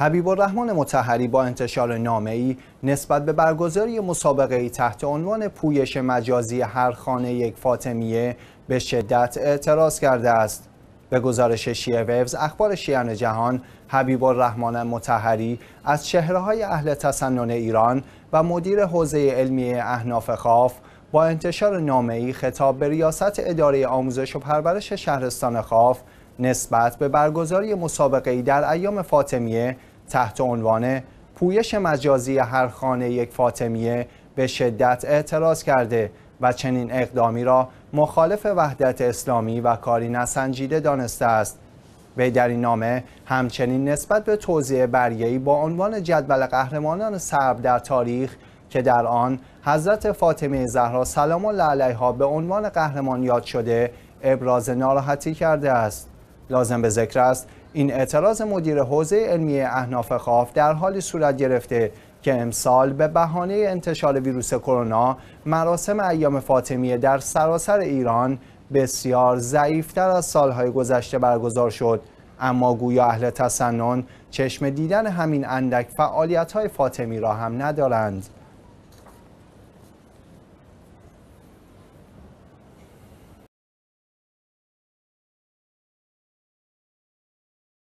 حبیب الرحمن متحری با انتشار نامه ای نسبت به برگزاری مسابقه ای تحت عنوان پویش مجازی هر خانه یک فاطمیه به شدت اعتراض کرده است. به گزارش شیعه ویوز اخبار شیعان جهان حبیب الرحمن متحری از چهره های اهل تسنن ایران و مدیر حوزه علمی احناف خاف با انتشار نامه ای خطاب به ریاست اداره آموزش و پرورش شهرستان خاف نسبت به برگزاری مسابقه ای در ایام فاطمیه تحت عنوان پویش مجازی هر خانه یک فاطمیه به شدت اعتراض کرده و چنین اقدامی را مخالف وحدت اسلامی و کاری نسنجیده دانسته است. وی در این نامه همچنین نسبت به توضیح برگه‌ای با عنوان جدول قهرمانان سرب در تاریخ که در آن حضرت فاطمه زهرا سلام الله علیها به عنوان قهرمان یاد شده ابراز ناراحتی کرده است. لازم به ذکر است. این اعتراض مدیر حوزه علمی احناف خاف در حالی صورت گرفته که امسال به بهانه انتشار ویروس کرونا مراسم ایام فاطمیه در سراسر ایران بسیار ضعیفتر از سالهای گذشته برگزار شد. اما گویا اهل تسنن چشم دیدن همین اندک فعالیت های فاطمی را هم ندارند.